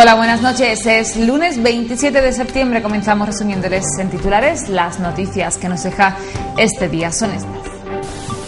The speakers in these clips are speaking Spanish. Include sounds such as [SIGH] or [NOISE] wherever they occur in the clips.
Hola, buenas noches. Es lunes 27 de septiembre. Comenzamos resumiéndoles en titulares las noticias que nos deja este día. Son estas.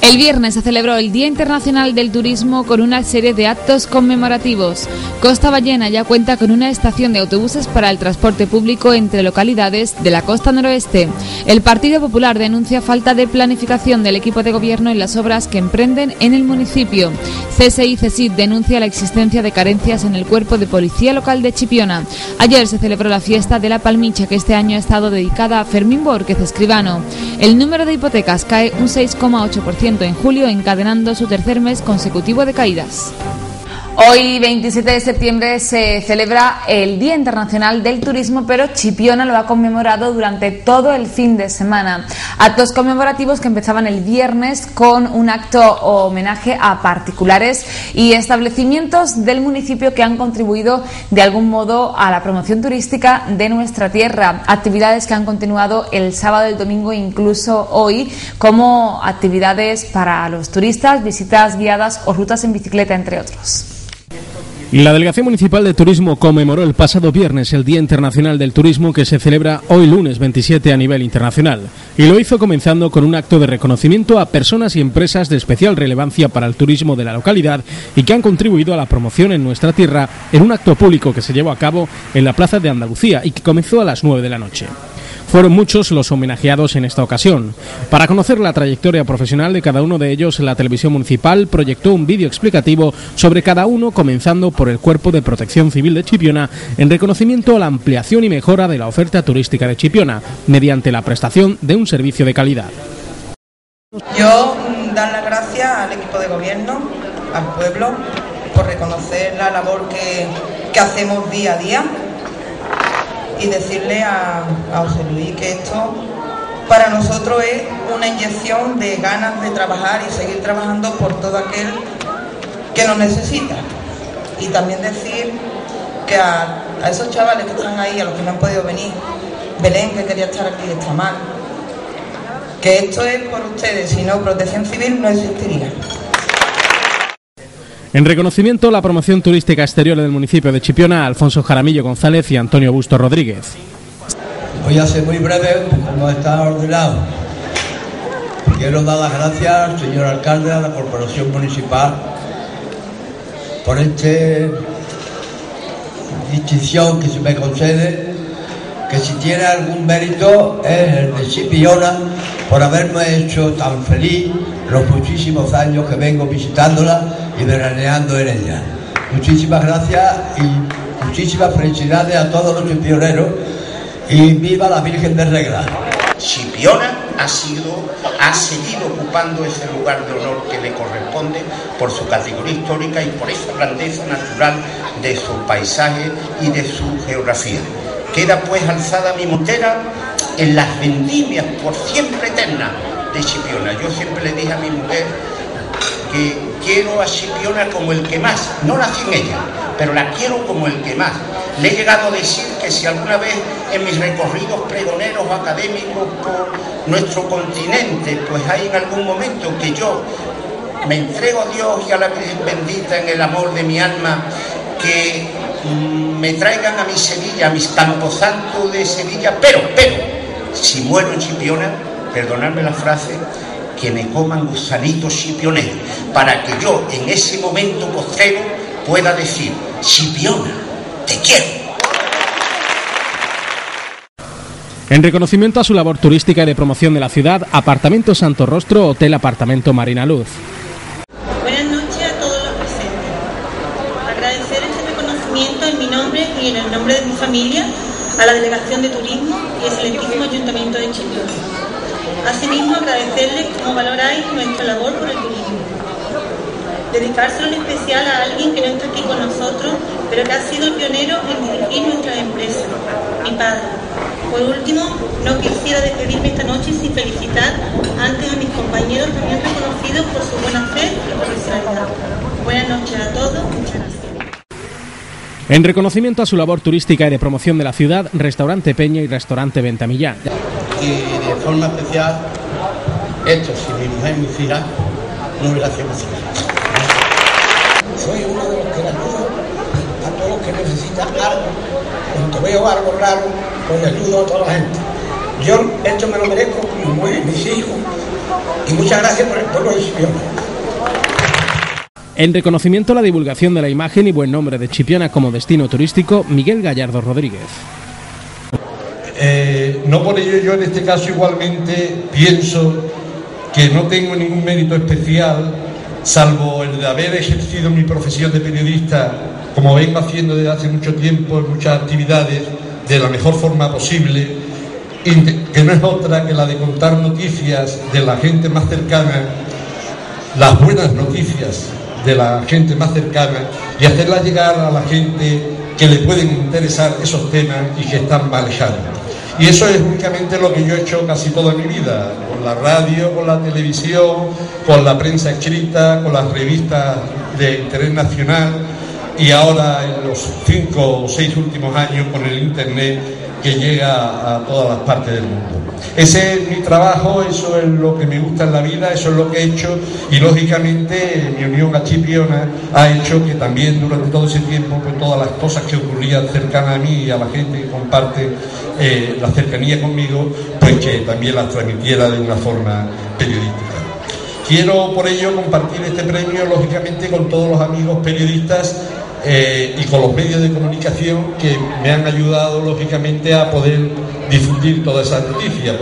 El viernes se celebró el Día Internacional del Turismo con una serie de actos conmemorativos. Costa Ballena ya cuenta con una estación de autobuses para el transporte público entre localidades de la costa noroeste. El Partido Popular denuncia falta de planificación del equipo de gobierno en las obras que emprenden en el municipio. CSI CESID denuncia la existencia de carencias en el cuerpo de policía local de Chipiona. Ayer se celebró la fiesta de la Palmicha que este año ha estado dedicada a Fermín Borquez Escribano. El número de hipotecas cae un 6,8% en julio, encadenando su tercer mes consecutivo de caídas. Hoy, 27 de septiembre, se celebra el Día Internacional del Turismo, pero Chipiona lo ha conmemorado durante todo el fin de semana. Actos conmemorativos que empezaban el viernes con un acto homenaje a particulares y establecimientos del municipio que han contribuido de algún modo a la promoción turística de nuestra tierra. Actividades que han continuado el sábado el domingo, incluso hoy, como actividades para los turistas, visitas guiadas o rutas en bicicleta, entre otros. La Delegación Municipal de Turismo conmemoró el pasado viernes el Día Internacional del Turismo que se celebra hoy lunes 27 a nivel internacional y lo hizo comenzando con un acto de reconocimiento a personas y empresas de especial relevancia para el turismo de la localidad y que han contribuido a la promoción en nuestra tierra en un acto público que se llevó a cabo en la Plaza de Andalucía y que comenzó a las 9 de la noche. Fueron muchos los homenajeados en esta ocasión. Para conocer la trayectoria profesional de cada uno de ellos, la televisión municipal proyectó un vídeo explicativo sobre cada uno, comenzando por el Cuerpo de Protección Civil de Chipiona, en reconocimiento a la ampliación y mejora de la oferta turística de Chipiona, mediante la prestación de un servicio de calidad. Yo mm, dar las gracias al equipo de gobierno, al pueblo, por reconocer la labor que, que hacemos día a día y decirle a, José Luis que esto para nosotros es una inyección de ganas de trabajar y seguir trabajando por todo aquel que nos necesita. Y también decir que a, esos chavales que están ahí, a los que no han podido venir, Belén que quería estar aquí está mal, que esto es por ustedes, si no, protección civil no existiría. En reconocimiento la promoción turística exterior del municipio de Chipiona, Alfonso Jaramillo González y Antonio Busto Rodríguez. Voy a ser muy breve, como está ordenado. Quiero dar las gracias al señor alcalde, a la corporación municipal, por esta distinción que se me concede, que si tiene algún mérito es el de Chipiona por haberme hecho tan feliz los muchísimos años que vengo visitándola y veraneando en ella. Muchísimas gracias y muchísimas felicidades a todos los pioneros y viva la Virgen de Regla. Chipiona ha, sido, ha seguido ocupando ese lugar de honor que le corresponde por su categoría histórica y por esa grandeza natural de su paisaje y de su geografía. Queda pues alzada mi montera en las vendimias por siempre eternas de Chipiona. Yo siempre le dije a mi mujer que quiero a Chipiona como el que más, no nací en ella, pero la quiero como el que más. Le he llegado a decir que si alguna vez en mis recorridos pregoneros o académicos por nuestro continente, pues hay en algún momento que yo me entrego a Dios y a la Virgen bendita en el amor de mi alma, que mm, me traigan a mi Sevilla, a mis camposantos de Sevilla, pero, pero, si muero en Chipiona, perdonadme la frase, que me coman gusanitos chipioneros, para que yo en ese momento postrero pueda decir, Chipiona, te quiero. En reconocimiento a su labor turística y de promoción de la ciudad, Apartamento Santo Rostro, Hotel Apartamento Marina Luz. Buenas noches a todos los presentes. Agradecer este reconocimiento en mi nombre y en el nombre de mi familia a la Delegación de Turismo y excelentísimo Ayuntamiento de Chipiona. Asimismo, agradecerles cómo valoráis nuestra labor por el turismo. Dedicárselo en especial a alguien que no está aquí con nosotros, pero que ha sido el pionero en dirigir nuestra empresa, mi padre. Por último, no quisiera despedirme esta noche sin felicitar antes a mis compañeros también reconocidos por su buena fe y profesionalidad. Buenas noches a todos, muchas gracias. En reconocimiento a su labor turística y de promoción de la ciudad, Restaurante Peña y Restaurante Ventamillán y de forma especial esto, si mi mujer me hiciera, no hubiera sido posible. Soy uno de los que le ayudo a todos los que que necesita algo, cuando veo algo raro, pues le ayudo a toda la gente. Yo esto me lo merezco, mi mis hijos, y muchas gracias por el pueblo de Chipiona. En reconocimiento a la divulgación de la imagen y buen nombre de Chipiona como destino turístico, Miguel Gallardo Rodríguez. Eh, no por ello yo en este caso igualmente pienso que no tengo ningún mérito especial, salvo el de haber ejercido mi profesión de periodista, como vengo haciendo desde hace mucho tiempo en muchas actividades, de la mejor forma posible, que no es otra que la de contar noticias de la gente más cercana, las buenas noticias de la gente más cercana y hacerlas llegar a la gente que le pueden interesar esos temas y que están manejando. Y eso es únicamente lo que yo he hecho casi toda mi vida, con la radio, con la televisión, con la prensa escrita, con las revistas de interés nacional y ahora en los cinco o seis últimos años con el Internet que llega a todas las partes del mundo. Ese es mi trabajo, eso es lo que me gusta en la vida, eso es lo que he hecho y lógicamente mi unión a Chipiona ha hecho que también durante todo ese tiempo pues todas las cosas que ocurrían cercanas a mí y a la gente que comparte eh, la cercanía conmigo, pues que también las transmitiera de una forma periodística. Quiero por ello compartir este premio lógicamente con todos los amigos periodistas eh, y con los medios de comunicación que me han ayudado lógicamente a poder difundir toda esa noticia.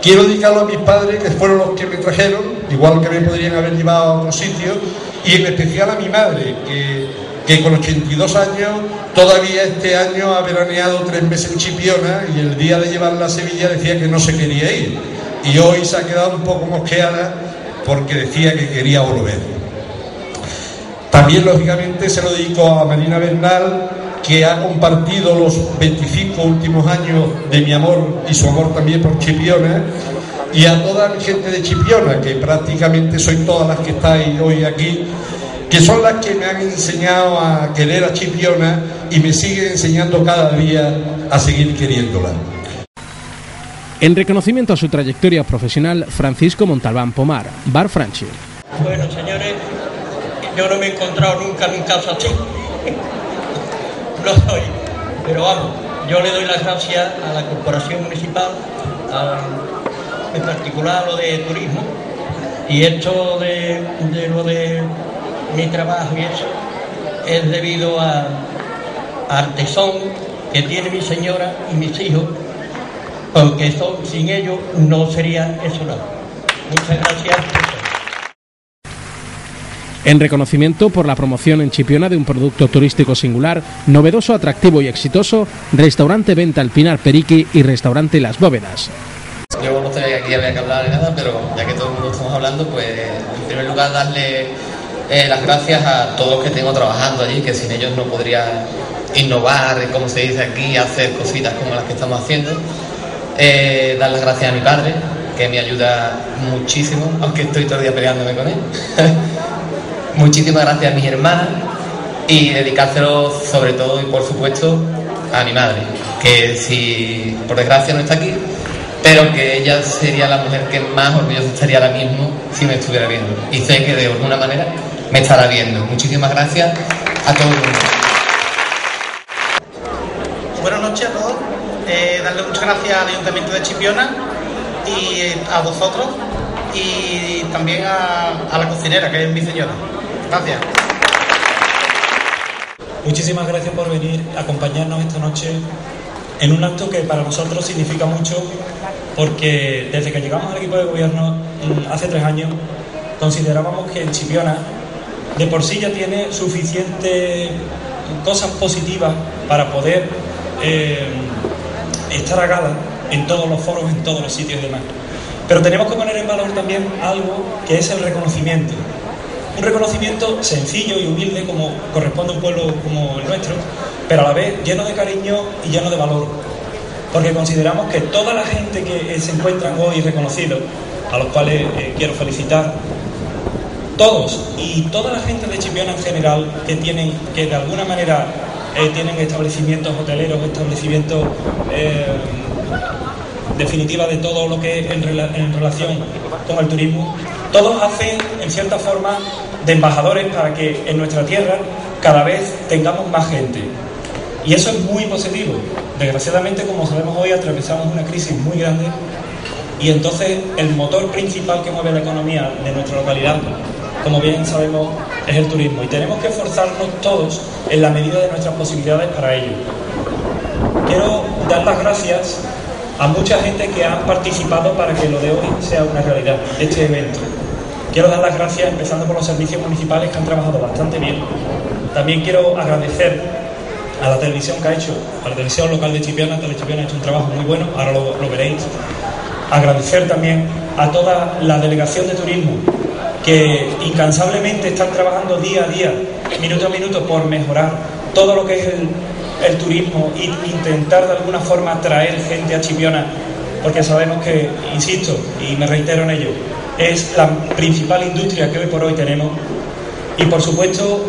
Quiero dedicarlo a mis padres, que fueron los que me trajeron, igual que me podrían haber llevado a otro sitio, y en especial a mi madre, que, que con 82 años todavía este año ha veraneado tres meses en Chipiona y el día de llevarla a Sevilla decía que no se quería ir. Y hoy se ha quedado un poco mosqueada porque decía que quería volver. También, lógicamente, se lo dedico a Marina Bernal, que ha compartido los 25 últimos años de mi amor y su amor también por Chipiona, y a toda mi gente de Chipiona, que prácticamente soy todas las que estáis hoy aquí, que son las que me han enseñado a querer a Chipiona y me siguen enseñando cada día a seguir queriéndola. En reconocimiento a su trayectoria profesional, Francisco Montalbán Pomar, Bar Franchi. Bueno, señores, yo no me he encontrado nunca en un caso así. no soy. Pero vamos, yo le doy las gracias a la Corporación Municipal, en particular a lo de turismo, y esto de, lo de mi trabajo y eso es debido a, al tesón que tiene mi señora y mis hijos, porque sin ellos no sería eso nada. Muchas gracias. En reconocimiento por la promoción en Chipiona de un producto turístico singular, novedoso, atractivo y exitoso, Restaurante Venta al Pinar Periqui y Restaurante Las Bóvedas. Yo no sabía que aquí había que hablar de nada, pero ya que todo el mundo estamos hablando, pues en primer lugar darle eh, las gracias a todos los que tengo trabajando allí, que sin ellos no podría innovar, como se dice aquí, hacer cositas como las que estamos haciendo. Eh, dar las gracias a mi padre, que me ayuda muchísimo, aunque estoy todo el día peleándome con él. [LAUGHS] Muchísimas gracias a mis hermanas y dedicárselo sobre todo y por supuesto a mi madre, que si por desgracia no está aquí, pero que ella sería la mujer que más orgullosa estaría ahora mismo si me estuviera viendo. Y sé que de alguna manera me estará viendo. Muchísimas gracias a todos. Buenas noches a todos. Eh, darle muchas gracias al Ayuntamiento de Chipiona y a vosotros y también a, a la cocinera, que es mi señora. Gracias. Muchísimas gracias por venir a acompañarnos esta noche en un acto que para nosotros significa mucho porque desde que llegamos al equipo de gobierno mm, hace tres años considerábamos que el Chipiona de por sí ya tiene suficientes cosas positivas para poder eh, estar a gala en todos los foros, en todos los sitios y demás. Pero tenemos que poner en valor también algo que es el reconocimiento. Un reconocimiento sencillo y humilde como corresponde a un pueblo como el nuestro, pero a la vez lleno de cariño y lleno de valor. Porque consideramos que toda la gente que se encuentran hoy reconocidos, a los cuales eh, quiero felicitar, todos y toda la gente de Chipiona en general que tienen, que de alguna manera eh, tienen establecimientos hoteleros, establecimientos eh, definitiva de todo lo que en, en relación con el turismo, todos hacen, en cierta forma, de embajadores para que en nuestra tierra cada vez tengamos más gente. Y eso es muy positivo. Desgraciadamente, como sabemos hoy, atravesamos una crisis muy grande y entonces el motor principal que mueve la economía de nuestra localidad, como bien sabemos, es el turismo. Y tenemos que esforzarnos todos en la medida de nuestras posibilidades para ello. Quiero dar las gracias a mucha gente que ha participado para que lo de hoy sea una realidad, este evento. Quiero dar las gracias empezando por los servicios municipales que han trabajado bastante bien. También quiero agradecer a la televisión que ha hecho, a la televisión local de Chipiona, Telechipiona ha hecho un trabajo muy bueno, ahora lo, lo veréis. Agradecer también a toda la delegación de turismo que incansablemente están trabajando día a día, minuto a minuto, por mejorar todo lo que es el, el turismo e intentar de alguna forma atraer gente a Chipiona, porque sabemos que, insisto, y me reitero en ello, es la principal industria que hoy por hoy tenemos. Y por supuesto,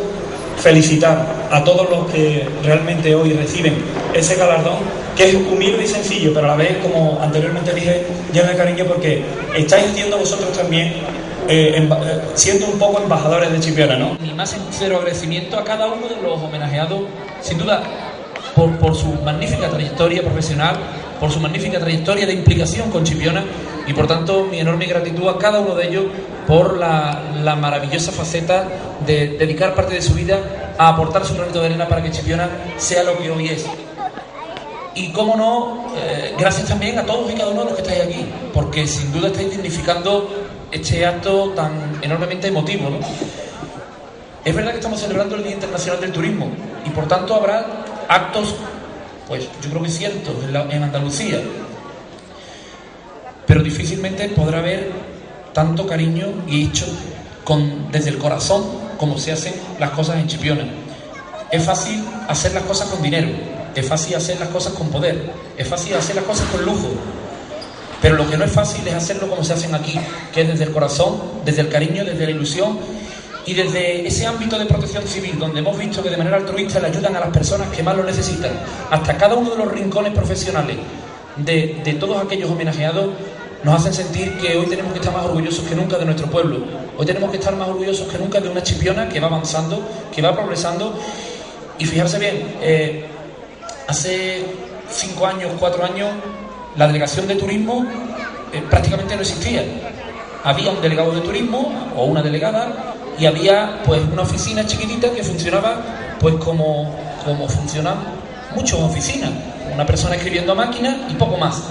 felicitar a todos los que realmente hoy reciben ese galardón, que es humilde y sencillo, pero a la vez, como anteriormente dije, lleno de cariño porque estáis haciendo vosotros también eh, eh, siendo un poco embajadores de Chipiona, ¿no? Mi más sincero agradecimiento a cada uno de los homenajeados, sin duda por, su magnífica trayectoria profesional, por su magnífica trayectoria de implicación con Chipiona y por tanto mi enorme gratitud a cada uno de ellos por la, maravillosa faceta de dedicar parte de su vida a aportar su granito de arena para que Chipiona sea lo que hoy es. Y cómo no, eh, gracias también a todos y cada uno de los que estáis aquí, porque sin duda estáis dignificando este acto tan enormemente emotivo. Es verdad que estamos celebrando el Día Internacional del Turismo y por tanto habrá actos, pues yo creo que cientos en, Andalucía, pero difícilmente podrá haber tanto cariño y hecho con, desde el corazón como se hacen las cosas en Chipiona. Es fácil hacer las cosas con dinero, es fácil hacer las cosas con poder, es fácil hacer las cosas con lujo, pero lo que no es fácil es hacerlo como se hacen aquí, que es desde el corazón, desde el cariño, desde la ilusión y desde ese ámbito de protección civil, donde hemos visto que de manera altruista le ayudan a las personas que más lo necesitan, hasta cada uno de los rincones profesionales de, todos aquellos homenajeados, nos hacen sentir que hoy tenemos que estar más orgullosos que nunca de nuestro pueblo. Hoy tenemos que estar más orgullosos que nunca de una chipiona que va avanzando, que va progresando. Y fijarse bien, eh, hace cinco años, cuatro años, la delegación de turismo eh, prácticamente no existía. Había un delegado de turismo o una delegada y había pues una oficina chiquitita que funcionaba pues como, como funcionan muchas oficinas, una persona escribiendo a máquina y poco más.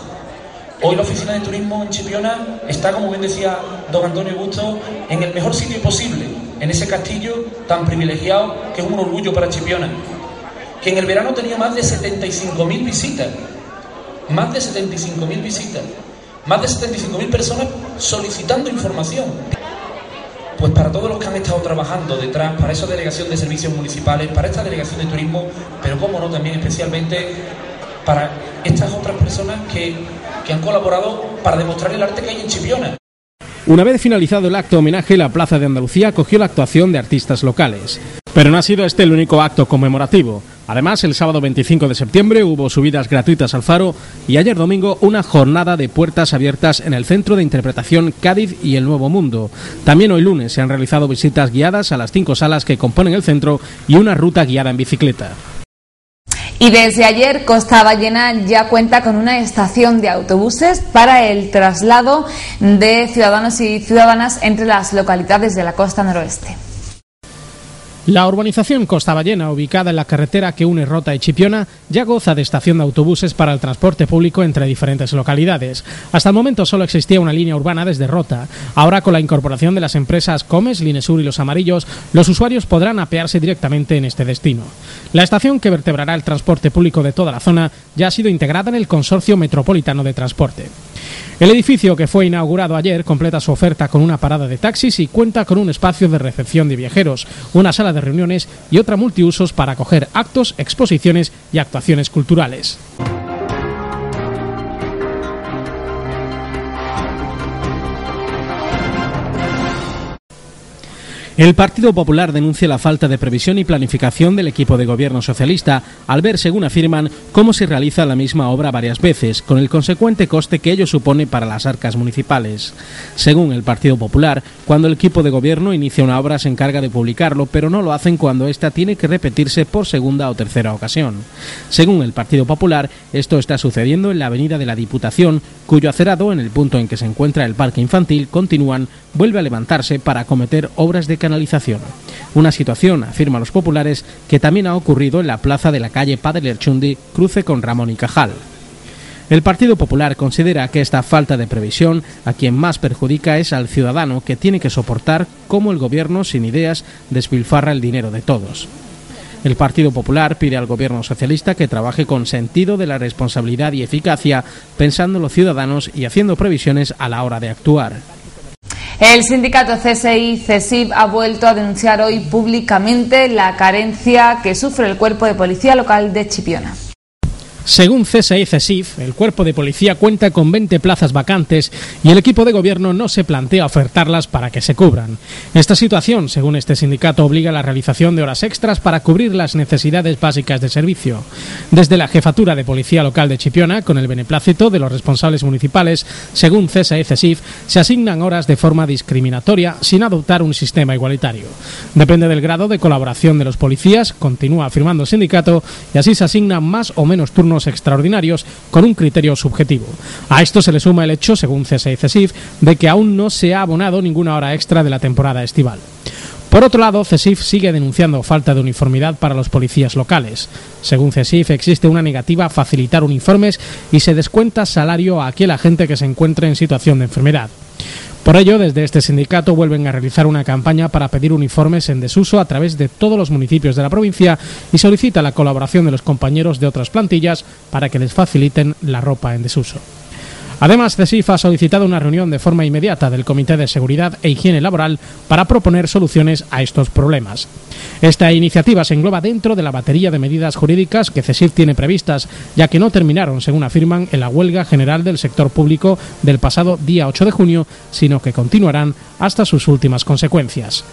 Hoy la oficina de turismo en Chipiona está, como bien decía don Antonio Busto, en el mejor sitio posible, en ese castillo tan privilegiado que es un orgullo para Chipiona, que en el verano tenía más de 75.000 visitas, más de 75.000 visitas, más de 75.000 personas solicitando información pues para todos los que han estado trabajando detrás, para esa delegación de servicios municipales, para esta delegación de turismo, pero como no, también especialmente para estas otras personas que, que han colaborado para demostrar el arte que hay en Chipiona. Una vez finalizado el acto homenaje, la Plaza de Andalucía acogió la actuación de artistas locales. Pero no ha sido este el único acto conmemorativo. Además, el sábado 25 de septiembre hubo subidas gratuitas al faro y ayer domingo una jornada de puertas abiertas en el Centro de Interpretación Cádiz y el Nuevo Mundo. También hoy lunes se han realizado visitas guiadas a las cinco salas que componen el centro y una ruta guiada en bicicleta. Y desde ayer Costa Ballena ya cuenta con una estación de autobuses para el traslado de ciudadanos y ciudadanas entre las localidades de la costa noroeste. La urbanización Costa Ballena, ubicada en la carretera que une Rota y Chipiona, ya goza de estación de autobuses para el transporte público entre diferentes localidades. Hasta el momento solo existía una línea urbana desde Rota. Ahora, con la incorporación de las empresas Comes, Linesur y Los Amarillos, los usuarios podrán apearse directamente en este destino. La estación que vertebrará el transporte público de toda la zona ya ha sido integrada en el Consorcio Metropolitano de Transporte. El edificio que fue inaugurado ayer completa su oferta con una parada de taxis y cuenta con un espacio de recepción de viajeros, una sala de reuniones y otra multiusos para acoger actos, exposiciones y actuaciones culturales. El Partido Popular denuncia la falta de previsión y planificación del equipo de gobierno socialista al ver, según afirman, cómo se realiza la misma obra varias veces, con el consecuente coste que ello supone para las arcas municipales. Según el Partido Popular, cuando el equipo de gobierno inicia una obra se encarga de publicarlo, pero no lo hacen cuando ésta tiene que repetirse por segunda o tercera ocasión. Según el Partido Popular, esto está sucediendo en la avenida de la Diputación, cuyo acerado, en el punto en que se encuentra el parque infantil, continúan, vuelve a levantarse para acometer obras de Una situación, afirman los populares, que también ha ocurrido en la plaza de la calle Padre Lerchundi, cruce con Ramón y Cajal. El Partido Popular considera que esta falta de previsión a quien más perjudica es al ciudadano que tiene que soportar cómo el gobierno sin ideas despilfarra el dinero de todos. El Partido Popular pide al gobierno socialista que trabaje con sentido de la responsabilidad y eficacia, pensando en los ciudadanos y haciendo previsiones a la hora de actuar. El sindicato CSI CESIV ha vuelto a denunciar hoy públicamente la carencia que sufre el cuerpo de policía local de Chipiona. Según CSI CESIF, el cuerpo de policía cuenta con 20 plazas vacantes y el equipo de gobierno no se plantea ofertarlas para que se cubran. Esta situación, según este sindicato, obliga a la realización de horas extras para cubrir las necesidades básicas de servicio. Desde la jefatura de policía local de Chipiona, con el beneplácito de los responsables municipales, según CSI CESIF, se asignan horas de forma discriminatoria sin adoptar un sistema igualitario. Depende del grado de colaboración de los policías, continúa afirmando el sindicato, y así se asignan más o menos turnos extraordinarios con un criterio subjetivo. A esto se le suma el hecho, según CESIF, de que aún no se ha abonado ninguna hora extra de la temporada estival. Por otro lado, CESIF sigue denunciando falta de uniformidad para los policías locales. Según CESIF, existe una negativa a facilitar uniformes y se descuenta salario a aquel agente que se encuentre en situación de enfermedad. Por ello, desde este sindicato vuelven a realizar una campaña para pedir uniformes en desuso a través de todos los municipios de la provincia y solicita la colaboración de los compañeros de otras plantillas para que les faciliten la ropa en desuso. Además, CESIF ha solicitado una reunión de forma inmediata del Comité de Seguridad e Higiene Laboral para proponer soluciones a estos problemas. Esta iniciativa se engloba dentro de la batería de medidas jurídicas que CESIF tiene previstas, ya que no terminaron, según afirman, en la huelga general del sector público del pasado día 8 de junio, sino que continuarán hasta sus últimas consecuencias.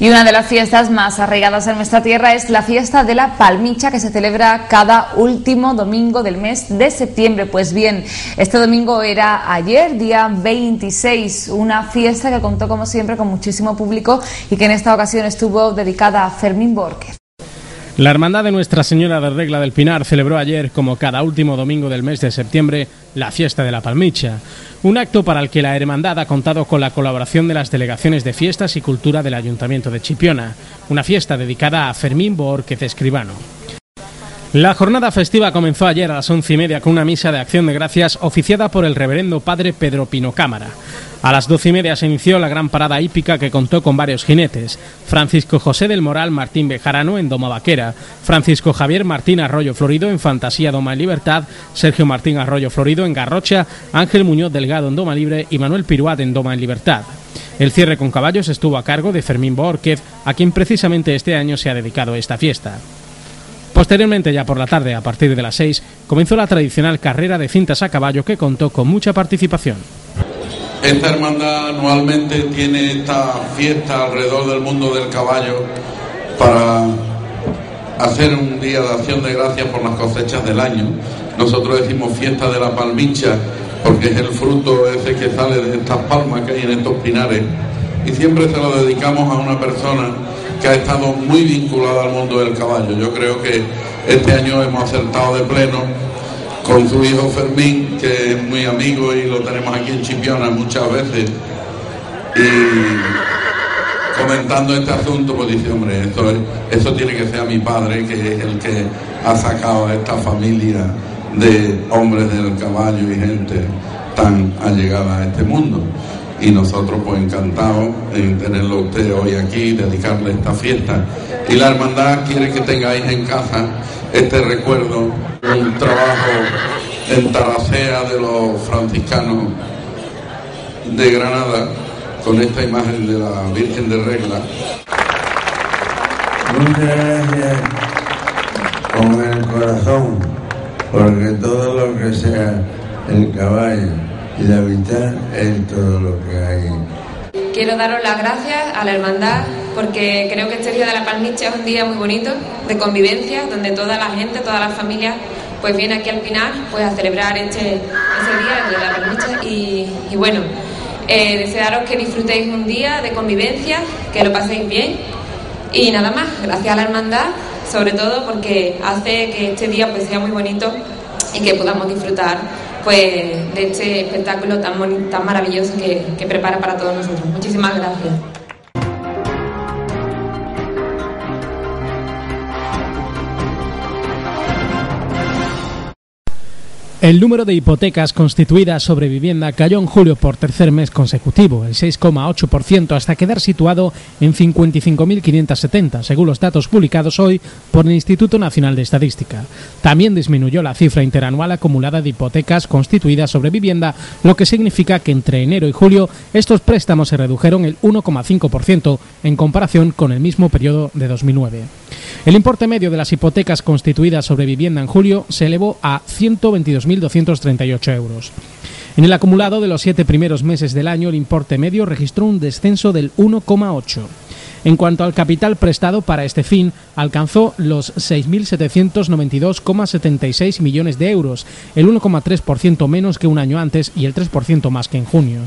Y una de las fiestas más arraigadas en nuestra tierra es la fiesta de la Palmicha que se celebra cada último domingo del mes de septiembre. Pues bien, este domingo era ayer, día 26, una fiesta que contó como siempre con muchísimo público y que en esta ocasión estuvo dedicada a Fermín Borges. La Hermandad de Nuestra Señora de Regla del Pinar celebró ayer, como cada último domingo del mes de septiembre, la fiesta de la Palmicha. Un acto para el que la Hermandad ha contado con la colaboración de las delegaciones de fiestas y cultura del Ayuntamiento de Chipiona. Una fiesta dedicada a Fermín Borquez Escribano. La jornada festiva comenzó ayer a las once y media con una misa de acción de gracias oficiada por el reverendo padre Pedro Pino Cámara. A las doce y media se inició la gran parada hípica que contó con varios jinetes. Francisco José del Moral Martín Bejarano en Doma Vaquera, Francisco Javier Martín Arroyo Florido en Fantasía Doma en Libertad, Sergio Martín Arroyo Florido en Garrocha, Ángel Muñoz Delgado en Doma Libre y Manuel Piruat en Doma en Libertad. El cierre con caballos estuvo a cargo de Fermín Borquez, a quien precisamente este año se ha dedicado esta fiesta. Posteriormente, ya por la tarde, a partir de las 6, comenzó la tradicional carrera de cintas a caballo que contó con mucha participación. Esta hermandad anualmente tiene esta fiesta alrededor del mundo del caballo para hacer un día de acción de gracias por las cosechas del año. Nosotros decimos fiesta de la palmicha porque es el fruto ese que sale de estas palmas que hay en estos pinares y siempre se lo dedicamos a una persona que ha estado muy vinculada al mundo del caballo. Yo creo que este año hemos acertado de pleno con su hijo Fermín, que es muy amigo y lo tenemos aquí en Chipiona muchas veces. Y comentando este asunto, pues dice, hombre, esto, eso tiene que ser a mi padre, que es el que ha sacado a esta familia de hombres del caballo y gente tan allegada a este mundo y nosotros pues encantados en tenerlo usted hoy aquí, dedicarle esta fiesta. Y la hermandad quiere que tengáis en casa este recuerdo, un trabajo en Taracea de los franciscanos de Granada, con esta imagen de la Virgen de Regla. Muchas gracias con el corazón, porque todo lo que sea el caballo y la vital es todo lo que hay. quiero daros las gracias a la hermandad porque creo que este día de la Palmicha es un día muy bonito de convivencia donde toda la gente, toda la familia pues viene aquí al Pinar pues a celebrar este, ese día de la Palmicha y, bueno, eh, desearos que disfrutéis un día de convivencia, que lo paséis bien y nada más, gracias a la hermandad sobre todo porque hace que este día pues sea muy bonito y que podamos disfrutar pues de este espectáculo tan, tan maravilloso que, que prepara para todos nosotros. Muchísimas gracias. El número de hipotecas constituidas sobre vivienda cayó en julio por tercer mes consecutivo, el 6,8%, hasta quedar situado en 55.570, según los datos publicados hoy por el Instituto Nacional de Estadística. También disminuyó la cifra interanual acumulada de hipotecas constituidas sobre vivienda, lo que significa que entre enero y julio estos préstamos se redujeron el 1,5% en comparación con el mismo periodo de 2009. El importe medio de las hipotecas constituidas sobre vivienda en julio se elevó a 122 1.238 euros. En el acumulado de los siete primeros meses del año, el importe medio registró un descenso del 1,8. En cuanto al capital prestado para este fin, alcanzó los 6.792,76 millones de euros, el 1,3% menos que un año antes y el 3% más que en junio.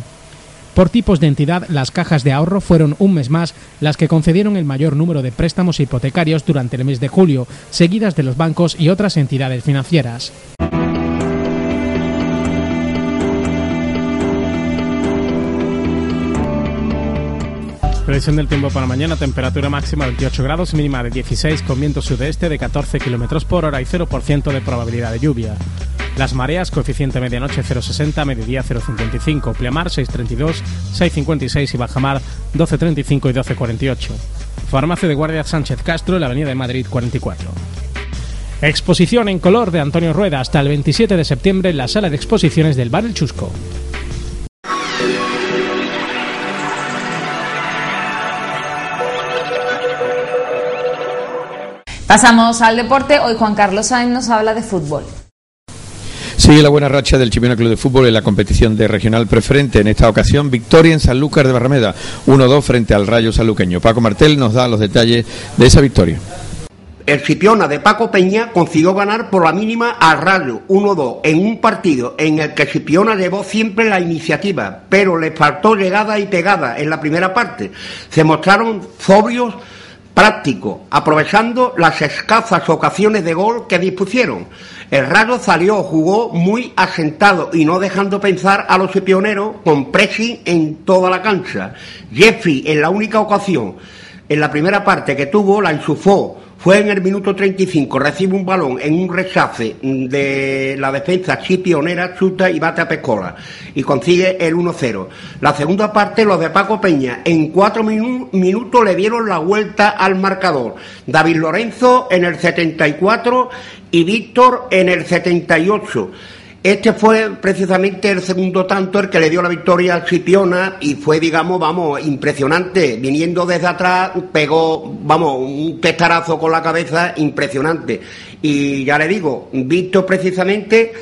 Por tipos de entidad, las cajas de ahorro fueron un mes más las que concedieron el mayor número de préstamos hipotecarios durante el mes de julio, seguidas de los bancos y otras entidades financieras. Previsión del tiempo para mañana, temperatura máxima 28 grados, mínima de 16 con viento sudeste de 14 kilómetros por hora y 0% de probabilidad de lluvia. Las mareas, coeficiente medianoche 0,60, mediodía 0,55, pleamar 6,32, 6,56 y bajamar 12,35 y 12,48. Farmacia de Guardia Sánchez Castro, la Avenida de Madrid 44. Exposición en color de Antonio Rueda hasta el 27 de septiembre en la sala de exposiciones del Bar El Chusco. Pasamos al deporte. Hoy Juan Carlos Sainz nos habla de fútbol. Sigue la buena racha del Chipiona Club de Fútbol en la competición de regional preferente. En esta ocasión, victoria en Sanlúcar de Barrameda, 1-2 frente al Rayo Sanluqueño. Paco Martel nos da los detalles de esa victoria. El Chipiona de Paco Peña consiguió ganar por la mínima al Rayo 1-2 en un partido en el que Chipiona llevó siempre la iniciativa, pero le faltó llegada y pegada en la primera parte. Se mostraron sobrios práctico, aprovechando las escasas ocasiones de gol que dispusieron. El Rayo salió, jugó muy asentado y no dejando pensar a los pioneros con pressing en toda la cancha. Jeffrey, en la única ocasión, en la primera parte que tuvo, la insufó fue en el minuto 35, recibe un balón en un rechace de la defensa chipionera, chuta y bate a Pescola y consigue el 1-0. La segunda parte, los de Paco Peña, en cuatro minutos le dieron la vuelta al marcador. David Lorenzo en el 74 y Víctor en el 78. Este fue precisamente el segundo tanto el que le dio la victoria al Chipiona y fue, digamos, vamos, impresionante. Viniendo desde atrás, pegó, vamos, un testarazo con la cabeza impresionante. Y ya le digo, Víctor precisamente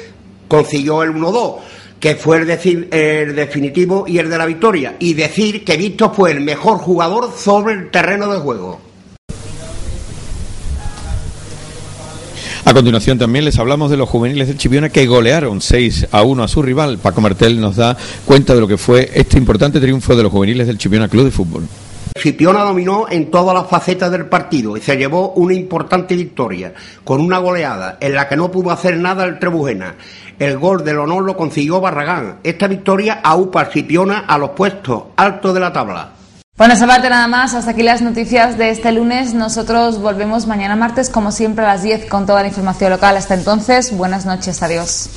consiguió el 1-2 que fue el, el definitivo y el de la victoria, y decir que Víctor fue el mejor jugador sobre el terreno de juego. A continuación también les hablamos de los juveniles del Chipiona que golearon 6 a 1 a su rival. Paco Martel nos da cuenta de lo que fue este importante triunfo de los juveniles del Chipiona Club de Fútbol. Chipiona dominó en todas las facetas del partido y se llevó una importante victoria, con una goleada en la que no pudo hacer nada el Trebujena. El gol del honor lo consiguió Barragán. Esta victoria aupa a Chipiona a los puestos altos de la tabla. Bueno, esa parte nada más. Hasta aquí las noticias de este lunes. Nosotros volvemos mañana martes, como siempre, a las 10 con toda la información local. Hasta entonces, buenas noches. Adiós.